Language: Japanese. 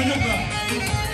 大丈夫か。